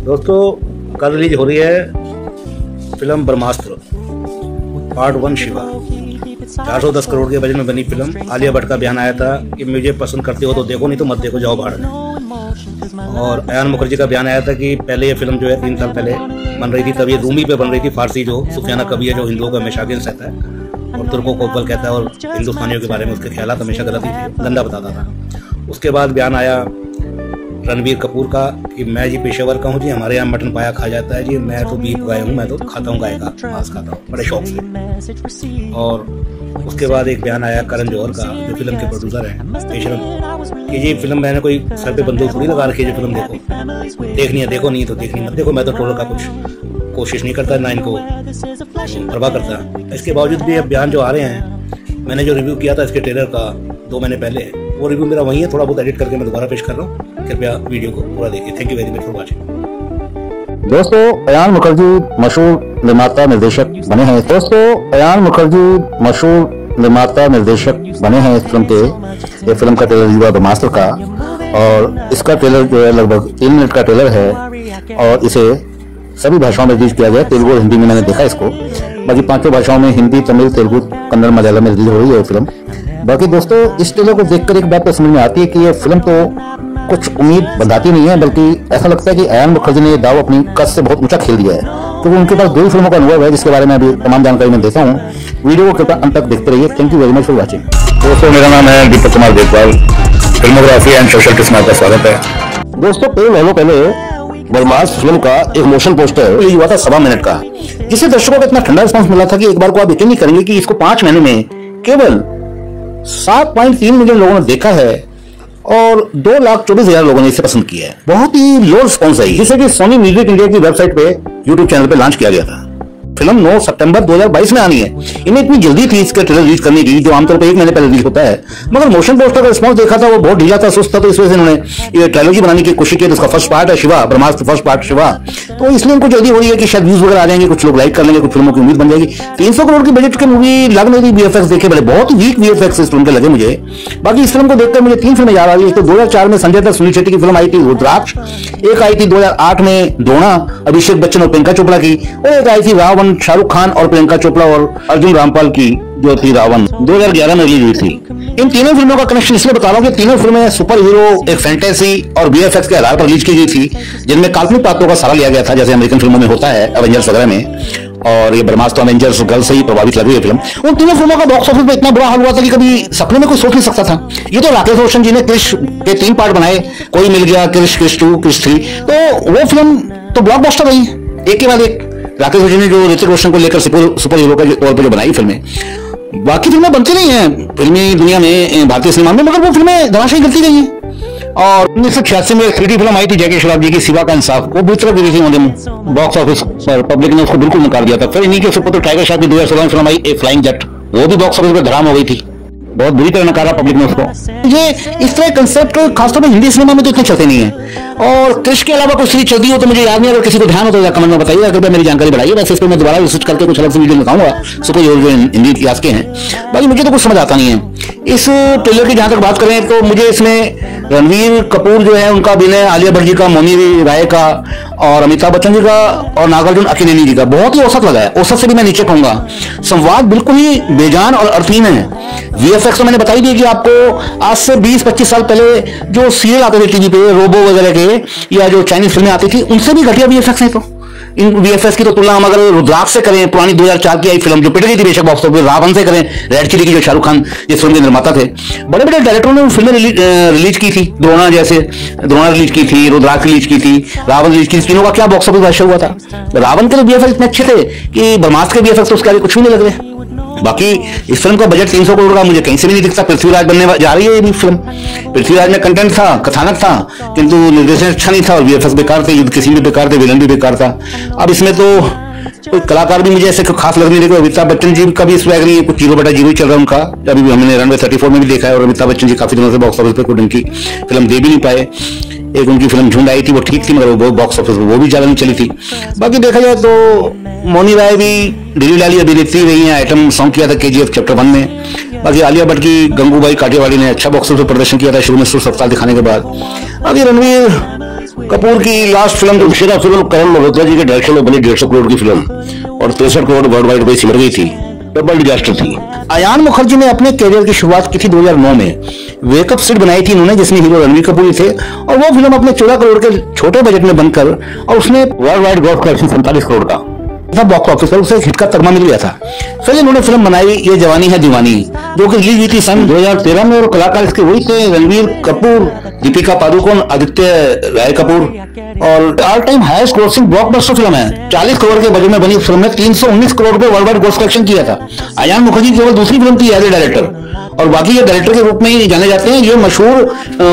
दोस्तों, कल रिलीज़ हो रही है film Brahmastra part one Shiva. 410 crore के बजट में बनी फ़िल्म। आलिया भट्ट का बयान आया था कि मुझे पसंद करते हो तो देखो, नहीं तो मत देखो, जाओ बाहर। और अयान मुखर्जी का बयान आया था कि पहले ये फ़िल्म जो है, तीन साल पहले बन रही थी, तब ये रूमी पे बन रही थी, फारसी जो सुफियाना कवि है, जो हिंदुओं का हमेशा अगेंस्ट रहता है, और तुर्कों को अव्वल कहता है और हिंदुस्तानियों के बारे में उसके ख्याल हमेशा गलत ही गंदा बताता था। उसके बाद बयान आया रणबीर कपूर का कि मैं जी पेशेवर का हूँ जी, हमारे यहाँ मटन पाया खा जाता है जी, मैं तो बीफ गाय हूँ, मैं तो खाता हूँ गाय का, मांस खाता हूँ, बड़े शौक से। और उसके बाद एक बयान आया करण जौहर का, जो फ़िल्म के प्रोड्यूसर हैं पेशरम कि ये फ़िल्म मैंने कोई सर पे बंदूक थोड़ी लगा रखी है जो फ़िल्म, देखो। देखनी है, देखो नहीं तो देखनी मत, देखो मैं तो ट्रोलर का कुछ कोशिश नहीं करता, ना इनको परवाह करता। इसके बावजूद भी अब बयान जो आ रहे हैं, मैंने जो रिव्यू किया था इसके ट्रेलर का, दो महीने पहले वो रिव्यू मेरा वही है, थोड़ा बहुत एडिट करके मैं दोबारा पेश कर रहा हूँ। कृपया वीडियो को पूरा देखिए। Thank you very much for watching दोस्तों, अयान मुखर्जी मशहूर निर्माता निर्देशक बने हैं। दोस्तों, अयान मुखर्जी मशहूर निर्माता निर्देशक बने हैं इस फ़िल्म के। ये फ़िल्म का ट्रेलर युवा ब्रह्मास्त्र का। और इसका ट्रेलर जो है लगभग तीन मिनट का ट्रेलर है। और इसे सभी भाषाओं में रिलीज़ किया गया। तेलुगु और हिंदी में मैंने देखा इसको। बाकी पाँचों भाषाओं में हिंदी, तमिल, तेलुगु, कन्नड़, मलयालम में रिलीज़ हो रही है फ़िल्म बाकी दोस्तों इस ट्रेलर को देखकर एक बात तो समझ में आती है कि ये फ़िल्म तो कुछ उम्मीद बंधाती नहीं है बल्कि ऐसा लगता है कि अयान मुखर्जी ने दाव अपनी कद से बहुत ऊँचा खेल दिया है। क्योंकि तो उनके पास दो ही फ़िल्मों का अनुभव है जिसके बारे में अभी तमाम जानकारी मैं देता हूँ। वीडियो को कृपया अंत तक देखते रहिए। Thank you very much for watching दोस्तों मेरा नाम है Deepak Kumar Devpal. Filmography and social tips में आपका स्वागत है। दोस्तों कई महीनों पहले बदमाश फ़िल्म का एक मोशन पोस्टर रिलीज़ हुआ था सवा मिनट का जिससे दर्शकों को इतना ठंडा रिस्पॉन्स मिला था कि एक बार को आप यकीन नहीं करेंगे कि इसको पाँच महीने में केवल सात पॉइंट तीन मिलियन लोगों ने देखा है और दो लाख चौबीस हज़ार लोगों ने इसे पसंद किया है। बहुत ही लो रिस्पॉन्स आई जिसे कि सोनी म्यूज़िक इंडिया की वेबसाइट पे यूट्यूब चैनल पे लॉन्च किया गया था। फ़िल्म 9 सितंबर 2022 में आनी है। इन्हें इतनी जल्दी थी इसका ट्रेलर रिलीज़ करने की जो आमतौर पर एक महीने पहले रिलीज़ होता है। मगर मोशन पोस्टर का रिस्पॉन्स देखा था, वो बहुत ढीला था, सुस्त था तो इस वजह से उन्होंने ये ट्रेलॉजी बनाने की कोशिश की उसका फ़र्स्ट पार्ट है शिवा, ब्रह्मास्त्र फ़र्स्ट पार्ट शिवा। तो इसलिए उनको जल्दी हो रही है कि शायद व्यूज़ वगैरह आ जाएँगे, कुछ लोग लाइक कर लेंगे, कुछ फ़िल्मों की उम्मीद बन जाएगी। तीन करोड़ की बजट की मूवी लग नहीं रही बीएफएक्स देखे बड़े, बहुत वीक बीएफएक्स इस फ़िल्म के लगे मुझे। बाकी इस फ़िल्म को देखकर मुझे तीन फ़िल्में याद आ रही है तो दो में संजय दत्त, सुनील शेट्टी की फ़िल्म आई थी रुद्राक्ष। एक आई थी दो हज़ार आठ में दोना, अभिषेक बच्चन और प्रियंका चोपड़ा की। और एक आई थी रावण शाहरुख खान और प्रियंका चोपड़ा और अर्जुन रामपाल की जो थी रावण 2011 में रिलीज़ हुई थी। इन तीनों फ़िल्मों का कनेक्शन इसलिए बता रहा हूँ कि तीनों फ़िल्में सुपर हीरो एक फैंटेसी और बीएफएक्स के आधार पर रिलीज़ की गई थी, जिनमें काल्पनिक पात्रों का सहारा लिया गया था, जैसे अमेरिकन फ़िल्मों में होता है एवेंजर्स वगैरह में। और ये ब्रह्मास्त्र एवेंजर्स गर्ल से ही प्रभावित लगी है फ़िल्म उन तीनों फ़िल्मों का बॉक्स ऑफ़िस में इतना बुरा हाल हुआ था कि कभी सपने में कोई सोच नहीं सकता था। ये तो राकेश रोशन जी ने क्रिश के तीन पार्ट बनाए, कोई मिल गया क्रिश क्रिश टू क्रिश थ्री तो वो फ़िल्म तो ब्लॉकबस्टर रही। एक के बाद एक। राकेश रोशन ने जो ऋतिक रोशन को लेकर सुपर हीरो के तौर पर जो बनाई फ़िल्में, बाकी फ़िल्में बनती नहीं है। फिल्मी दुनिया में भारतीय सिनेमा में, मगर वो फ़िल्में धराशाई करती गई हैं। और उन्नीस सौ छियासी में थ्री फ़िल्म आई थी जैके श्रॉफ जी की सिवा का इंसाफ, वो भी तरह गिरी थी बॉक्स ऑफ़िस पर पब्लिक ने उसको बिल्कुल नकार दिया था। फिर इन्हीं के सुपर तो टाइगर शाह की दो हज़ार सोलह फ़िल्म आई, ए फ्लाइंग जेट वो भी बॉक्स ऑफ़िस पर धराम हो गई थी। बहुत बुरी तरह नकारा पब्लिक ने उसको। ये इस तरह कंसेप्ट खासतौर पर हिंदी सिनेमा में तो इतने चलते नहीं है। और कृष्ण के अलावा कोई सीरीज़ चलती हो तो मुझे याद नहीं अगर किसी को ध्यान हो तो कमेंट में बताइए, अगर मेरी जानकारी बढ़ाइए। वैसे इस पर मैं दोबारा रिसर्च करके कुछ अलग से वीडियो दिखाऊँगा सुपर जो हिंदी इतिहास के हैं। बाकी मुझे तो कुछ समझ आता नहीं है। इस ट्रेलर की जहाँ तक बात करें तो मुझे इसमें रणवीर कपूर जो है, उनका अभिनय आलिया भट्ट जी का, मोनी राय का और अमिताभ बच्चन जी का और नागार्जुन अकिनेनी जी का। बहुत ही औसत लगा है। औसत से भी मैं नीचे कहूँगा। संवाद बिल्कुल ही बेजान और अर्थहीन है। वीएफएक्स तो मैंने बताई दी कि आपको आज से 20-25 साल पहले जो सीरियल आते थे टीवी पे रोबो वगैरह के, या जो चाइनीज़ फ़िल्में आती थी, उनसे भी घटिया वीएफएक्स है तो। इन वीएफएस की तो तुलना हम अगर रुद्राक्ष से करें, पुरानी 2004 की आई फ़िल्म जो पिट गई थी बेशक बॉक्स ऑफ़िस रावण से करें रेड चिली की जो शाहरुख खान इस फ़िल्म के निर्माता थे। बड़े बड़े डायरेक्टरों ने फ़िल्में रिलीज़ की थी, द्रोणा जैसे, द्रोणा रिलीज़ की थी, रुद्राक्ष रिलीज़ की थी, रावण रिलीज़ की थी, तीनों का क्या बॉक्स ऑफ़िस भाषा हुआ था? रावण के तो बीएफएक्स इतने अच्छे थे कि ब्रह्मास्त्र के बीएफएक्स तो उसके आगे कुछ भी नहीं लग रहे। बाकी इस फ़िल्म का बजट 300 करोड़ का, मुझे कहीं से भी नहीं दिखता पृथ्वीराज बनने जा रही है ये भी फ़िल्म पृथ्वीराज में कंटेंट था, कथानक था, किंतु निर्देशन अच्छा नहीं था और वीएफएक्स बेकार थे, युद्ध किसी भी बेकार थे विलन भी बेकार था। अब इसमें तो कोई कलाकार भी मुझे ऐसे खास लग नहीं रहे अमिताभ बच्चन जी का भी स्वैग नहीं है कुछ ज़ीरो बटा ज़ीरो चल रहा है उनका। अभी भी हमने रनवे थर्टी फोर में भी देखा है और अमिताभ बच्चन जी काफ़ी दिनों से बॉक्स ऑफ़िस पर कोई उनकी फ़िल्म दे भी नहीं पाए। एक उनकी फ़िल्म झुंड आई थी, वो ठीक थी, मगर वो बॉक्स ऑफ़िस वो भी ज़्यादा नहीं चली थी। बाकी देखा जाए तो मोनी राय भी ढीली डाली अभिनेत्री रही है आइटम सॉन्ग किया था के चैप्टर वन में। बाकी आलिया भट्ट की गंगूबाई काटेवाली ने अच्छा बॉक्स ऑफ़िस प्रदर्शन किया था, शुरू में सुर सप्ताह दिखाने के बाद। अभी रणवीर कपूर की लास्ट फ़िल्म तो फ़िल्म करण मल्होत्रा जी के डायरेक्शन में बनी, डेढ़ सौ करोड़ की फ़िल्म और तिरसठ करोड़ वर्ल्ड वाइड वही सिमर गई थी। डबल डिजास्टर थी। अयान मुखर्जी ने अपने करियर की शुरुआत की थी 2009 में। वेकअप सीट बनाई थी उन्होंने जिसमें हीरो रणवीर कपूर थे। और वो फ़िल्म अपने चौदह करोड़ के छोटे बजट में बनकर, और उसने वर्ल्ड वाइड ग्रॉस कलेक्शन सैंतालीस करोड़ का। बॉक्स ऑफ़िस पर उसे हिट का तगमा मिल गया था। फिर इन्होंने फ़िल्म बनाई, ये जवानी है दीवानी। जो कि रिलीज़ हुई थी सन 2013 में और कलाकार इसके वही थे रणवीर कपूर दीपिका पादुकोण आदित्य राय कपूर। और all time highest grossing blockbuster film है। 40 करोड़ के बजट में बनी फ़िल्म ने 319 करोड़ रुपए वर्ल्ड वाइड ग्रोस कलेक्शन किया था। अयान मुखर्जी केवल दूसरी फ़िल्म थी एज ए डायरेक्टर और बाकी ये डायरेक्टर के रूप में ही जाने जाते हैं। ये मशहूर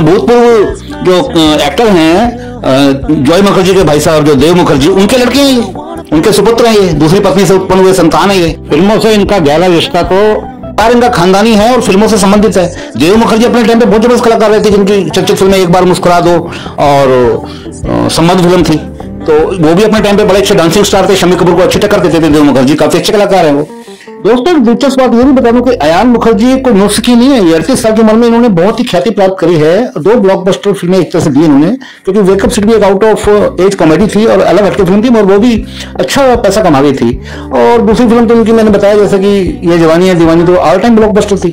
भूतपूर्व जो एक्टर हैं जॉय मुखर्जी के भाई साहब जो देव मुखर्जी उनके लड़के हैं। उनके सुपुत्र हैं ये। दूसरी पत्नी से उत्पन्न हुए संतान है ये। फ़िल्मों से इनका गहरा रिश्ता तो यार इनका खानदानी है और फ़िल्मों से संबंधित है। देव मुखर्जी अपने टाइम पे बहुत ज़बरदस्त कलाकार रहे थे जिनकी चर्चित फ़िल्में एक बार मुस्कुरा दो और संबंध फ़िल्म थी। तो वो भी अपने टाइम पे बड़े अच्छे डांसिंग स्टार थे, शमी कपूर को अच्छी टक्कर देते थे देव मुखर्जी। काफ़ी अच्छे कलाकार हैं वो। दोस्तों, एक दिलचस्प बात ये भी बता दूँ कि अयान मुखर्जी कोई नुस्खी नहीं है। अड़तीस साल की उम्र में इन्होंने बहुत ही ख्याति प्राप्त करी है। दो ब्लॉकबस्टर फ़िल्में एक तरह से दी इन्होंने, क्योंकि वेकअप सिटी भी एक आउट ऑफ़ एज कॉमेडी थी और अलग हटके फ़िल्म थी और वो भी अच्छा पैसा कमा गई थी। और दूसरी फ़िल्म तो उनकी मैंने बताया, जैसे कि ये जवानी है, दीवानी तो ऑल टाइम ब्लॉकबस्टर थी।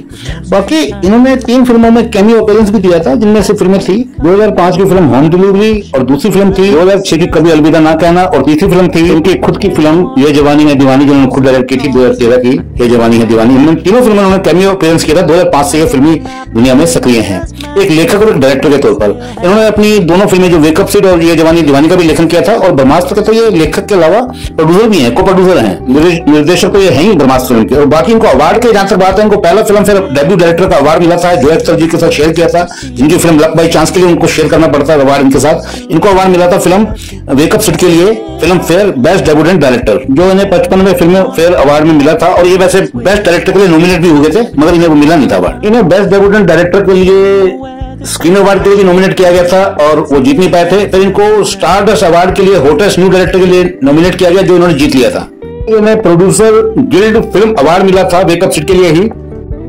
बाकी इन्होंने तीन फ़िल्मों में कैमियो अपीयरेंस भी दिया था, जिनमें से फ़िल्में थी 2005 की फ़िल्म होम डिलीवरी और दूसरी फ़िल्म थी 2006 की कभी अलविदा ना कहना, और तीसरी फ़िल्म थी उनकी खुद की फ़िल्म ये जवानी है, दीवानी जो उन्होंने खुद डायरेक्ट की थी 2013 की। ये जवानी, है दीवानी। इन्होंने तीनों फ़िल्मों में उन्होंने कैमियो अपीयरेंस किया था 2005 से ये फिल्मी दुनिया में सक्रिय हैं। एक लेखक और एक डायरेक्टर के तौर पर। इन्होंने अपनी दोनों फ़िल्में, जो वेकअप सीट और ये जवानी, दीवानी का भी लेखन किया था, और ब्रह्मास्त्र के तो ये लेखक के अलावा प्रोड्यूसर भी हैं को प्रोड्यूसर हैं। निर्देश- निर्देशक तो ये हैं ही ब्रह्मास्त्र फ़िल्म के। और बाकी इनको अवार्ड के जहाँ तक बात है, इनको पहला फ़िल्म फिर डेब्यू डायरेक्टर का अवार्ड मिला था, जो अख्तर जी के साथ शेयर किया था, जिनकी फ़िल्म लक बाई चांस के लिए उनको शेयर करना पड़ता है अवार्ड इनके साथ। इनको अवार्ड मिला था फ़िल्म वेकअप सीट के लिए Filmfare best debutante director जो इन्हें पचपन में फ़िल्म फेयर अवार्ड में मिला था ये वैसे बेस्ट डायरेक्टर के लिए नॉमिनेट भी हो गए थे मगर इन्हें वो मिला नहीं था अवार्ड इन्हें बेस्ट डेब्यूटेंट डायरेक्टर के लिए स्क्रीन अवार्ड के लिए नॉमिनेट किया गया था और वो जीत नहीं पाए थे। फिर इनको स्टार डस्ट अवार्ड के लिए होटेस्ट न्यू डायरेक्टर के लिए नॉमिनेट किया गया जो इन्होंने जीत लिया था। इन्हें प्रोड्यूसर गिल्ड फ़िल्म अवार्ड मिला था वेकअप सीट के लिए ही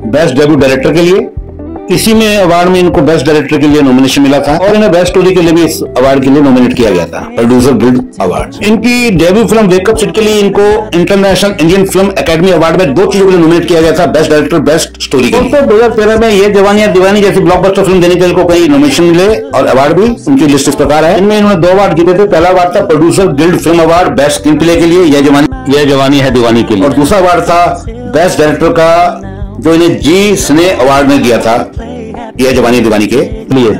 बेस्ट डेब्यू डायरेक्टर के लिए। इसी में अवार्ड में इनको बेस्ट डायरेक्टर के लिए नॉमिनेशन मिला था और इन्हें बेस्ट स्टोरी के लिए भी इस अवार्ड के लिए नॉमिनेट किया गया था। प्रोड्यूसर गिल्ड अवार्ड इनकी debut film wake up Sid के लिए इनको international Indian film academy award में दो चीज़ों के लिए नॉमिनेट किया गया था बेस्ट डायरेक्टर बेस्ट स्टोरी के लिए। दो हज़ार तेरह में ये जवानियाँ दीवानी जैसी ब्लॉकबस्टर फ़िल्म देने के लिए इनको कई नॉमिनेशन मिले और अवार्ड भी उनकी लिस्ट इस प्रकार है। इनमें इन्होंने दो अवार्ड जीते थे। पहला अवार्ड था producer guild film award best screenplay के लिए यह जवानी यह जवानी है दीवानी के लिए। और दूसरा अवार्ड था बेस्ट डायरेक्टर का जो इन्हें जी स्ने अवार्ड में दिया था यह जवानी दीवानी के। लिए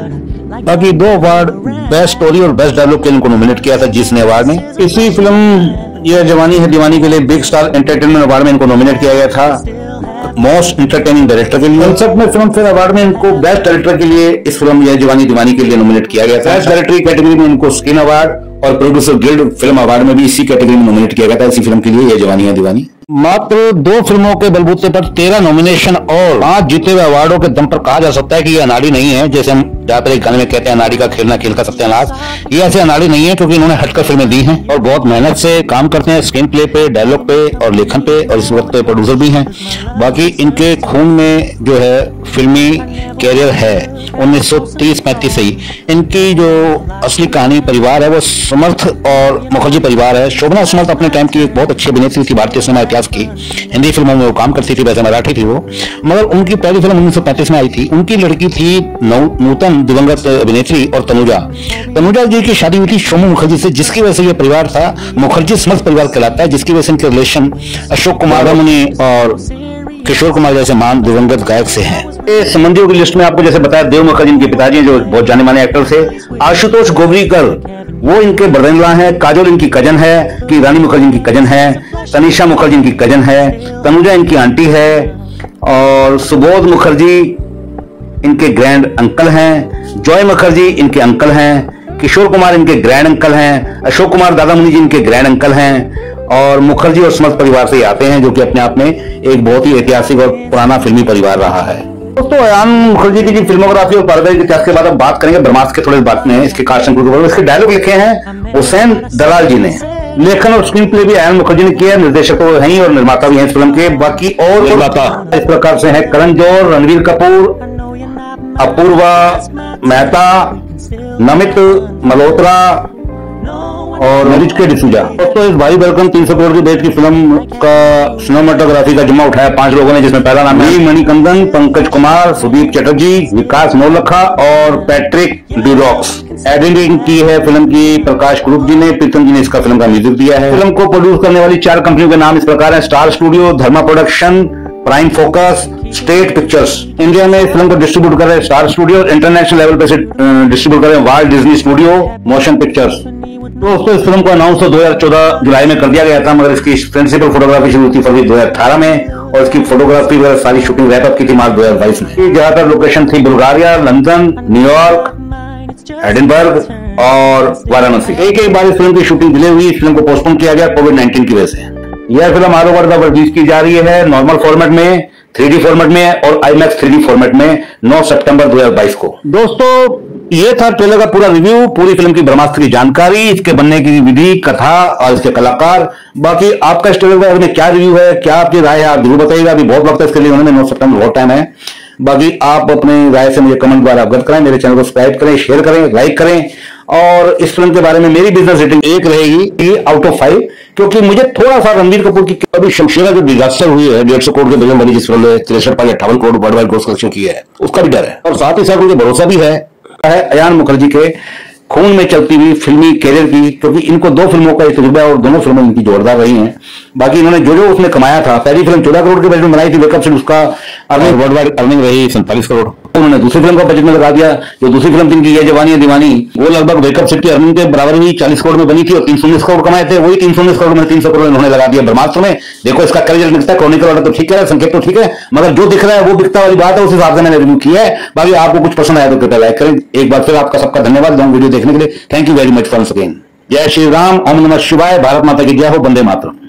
बाकी दो अवार्ड बेस्ट स्टोरी और बेस्ट डायलॉग के लिए इनको नॉमिनेट किया था जिसने अवार्ड में। इसी फ़िल्म यह जवानी है दीवानी के लिए बिग स्टार एंटरटेनमेंट अवार्ड में इनको नॉमिनेट किया गया था। मोस्ट इंटरटेनिंग डायरेक्टर के लिए। कंसेप्ट में फ़िल्म फेयर अवार्ड में इनको बेस्ट डायरेक्टर के लिए इस फ़िल्म यह जवानी दीवानी के लिए नॉमिनेट किया गया था। बेस्ट डायरेक्टरी कैटेगरी में इनको स्क्रीन अवार्ड और प्रोड्यूसर गिल्ड फ़िल्म अवार्ड में भी इसी कैटेगरी में नॉमिनेट किया गया था। इसी फ़िल्म के लिए यह जवानी है दीवानी। मात्र दो फ़िल्मों के बलबूते पर तेरह नॉमिनेशन और पाँच जीते हुए अवार्डों के दम पर कहा जा सकता है कि ये अनाड़ी नहीं है। जैसे हम ज़्यादातर एक गाने में कहते हैं, अनाड़ी का खेलना, खेल का सत्यानाश। ये ऐसे अनाड़ी नहीं है क्योंकि इन्होंने हटकर फ़िल्में दी हैं और बहुत मेहनत से काम करते हैं स्क्रीन प्ले पे डायलॉग पे और लेखन पे और इस वक्त प्रोड्यूसर भी हैं। बाकी इनके खून में जो है फिल्मी कैरियर है। 1930-35 से ही। इनकी जो असली कहानी परिवार है, वो समर्थ और मुखर्जी परिवार है। शोभना समर्थ अपने टाइम की एक बहुत अच्छी अभिनेत्री थी, भारतीय सिनेमा इतिहास की। हिंदी फ़िल्मों में वो काम करती थी, वैसे मराठी थी वो। मगर उनकी पहली फ़िल्म 1935 में आई थी। उनकी लड़की थी नूतन दिवंगत अभिनेत्री और तनुजा। तनुजा जी की शादी हुई थी शोमू मुखर्जी से, जिसकी वजह से यह परिवार था। मुखर्जी समर्थ परिवार कहलाता है, जिसकी वजह से इनके रिलेशन अशोक कुमार रमनी और किशोर कुमार जैसे महान दिवंगत गायक से हैं। संबंधियों की लिस्ट में आपको जैसे बताया, देव मुखर्जी, इनके पिताजी जो बहुत जाने माने एक्टर थे। आशुतोष गोवरीकर वो इनके ब्रदर हैं। काजोल इनकी कज़न है, कि रानी मुखर्जी इनकी कज़न है, तनिषा मुखर्जी इनकी कज़न है, तनुजा इनकी आंटी है, और सुबोध मुखर्जी इनके ग्रैंड अंकल हैं, जॉय मुखर्जी इनके अंकल हैं, किशोर कुमार इनके ग्रैंड अंकल हैं, अशोक कुमार दादा मुनि जी इनके ग्रैंड अंकल हैं, और मुखर्जी और समर्थ परिवार से आते हैं, जो कि अपने आप में एक बहुत ही ऐतिहासिक और पुराना फिल्मी परिवार रहा है। दोस्तों अयान मुखर्जी की फिल्मोग्राफी और पारिवारिक इतिहास के बाद हम बात करेंगे ब्रह्मास्त्र के थोड़े बात में इसके कास्ट के ऊपर इसके डायलॉग लिखे हैं हुसैन दलाल जी ने। लेखन और स्क्रीन प्ले भी अयान मुखर्जी ने किया है निर्देशक तो हैं और निर्माता भी हैं इस फ़िल्म के। बाकी और निर्माता। इस प्रकार से हैं करण जौहर रणवीर कपूर अपूर्वा मेहता नमित मल्होत्रा और नरिच डिसूजा दोस्तों इस भाई बलकम तीन सौ करोड़ की बेट की फ़िल्म का सिनेमाटोग्राफी का जिम्मा उठाया पाँच लोगों ने जिसमें पहला नाम है मणिकंदन पंकज कुमार सुदीप चटर्जी विकास नौलखा और पैट्रिक डिलॉक्स एडिटिंग की है फ़िल्म की प्रकाश कुरूप जी ने प्रीतम जी ने इसका फ़िल्म का म्यूज़िक दिया है। फ़िल्म को प्रोड्यूस करने वाली चार कंपनियों के नाम इस प्रकार है star studio Dharma production prime focus state pictures India में इस फ़िल्म को डिस्ट्रीब्यूट कर रहे हैं स्टार स्टूडियो इंटरनेशनल लेवल पे से डिस्ट्रीब्यूट कर रहे हैं world Disney studio motion pictures दोस्तों इस फ़िल्म को अनाउंस तो 2014 जुलाई में कर दिया गया था, मगर इसकी प्रिंसिपल फोटोग्राफी शुरू थी फरवरी 2018 में, और इसकी फोटोग्राफी वगैरह सारी शूटिंग रैपअप की थी मार्च 2022 में। ज़्यादातर लोकेशन थी बुल्गारिया, लंदन न्यूयॉर्क एडिनबर्ग और वाराणसी। एक एक बार इस फ़िल्म की शूटिंग डिले हुई, इस फ़िल्म को पोस्टपोन किया गया कोविड नाइन्टीन की वजह से। यह फ़िल्म द रिलीज़ की जा रही है नॉर्मल फॉर्मेट में थ्री फॉर्मेट में है और आई मैक्स फॉर्मेट में 9 सितंबर 2022 को। दोस्तों, ये था ट्रेलर का पूरा रिव्यू पूरी फ़िल्म की ब्रह्मास्त्र की जानकारी, इसके बनने की विधि, कथा और इसके कलाकार। बाकी आपका इस ट्रेलर बारे में क्या रिव्यू है, क्या आपकी राय है, आप ज़रूर बताइएगा। अभी बहुत वक्त है इसके लिए उन्होंने नौ सितंबर, बहुत टाइम है। बाकी आप अपनी राय से मुझे कमेंट द्वारा अवगत करें मेरे चैनल को सब्सक्राइब करें शेयर करें लाइक करें। और इस फ़िल्म के बारे में मेरी बिज़नेस रेटिंग एक रहेगी आउट ऑफ़ फाइव क्योंकि मुझे थोड़ा सा रणवीर कपूर की अभी शमशेरा जो डिजास्टर हुई है, डेढ़ सौ करोड़ के बजट बनी जिस फ़िल्म ने, तिरसठ पाँच अट्ठावन crore worldwide gross collection की है, उसका भी डर है। और साथ ही साथ मुझे भरोसा भी है। अयान मुखर्जी के खून में चलती हुई फिल्मी कैरियर की, क्योंकि इनको दो फ़िल्मों का तजुर्बा है और दोनों फ़िल्में इनकी जोरदार रही हैं। बाकी इन्होंने जो जो उसने कमाया था, पहली फ़िल्म चौदह करोड़ के बजट में बनाई थी वेकअप से उसका अर्निंग वर्ल्ड वाइड अर्निंग रही सैंतालीस करोड़। उन्होंने दूसरी फ़िल्म का बजट में लगा दिया, जो दूसरी फ़िल्म जिनकी ये जवानी है, दीवानी, वो लगभग वेकअप सेट की अर्निंग के बराबर ही चालीस करोड़ में बनी थी और तीन सौ उन्नीस करोड़ कमाए थे। वही तीन सौ उन्नीस करोड़ में तीन सौ करोड़ इन्होंने लगा दिया ब्रह्मास्त्र में। देखो, इसका क्या रिज़ल्ट निकलता है क्रॉनिकल ऑर्डर तो ठीक है, संकेत तो ठीक है, मगर जो दिख रहा है, वो बिकता वाली बात है, उस हिसाब से मैंने रिव्यू किया है। बाकी आपको कुछ पसंद आया तो कृपया लाइक करें। एक बार फिर आपका सबका धन्यवाद। वीडियो देखने के लिए thank you very much for again जय श्री राम, ओम नमः शिवाय। भारत माता की जय हो। बंदे मातरम।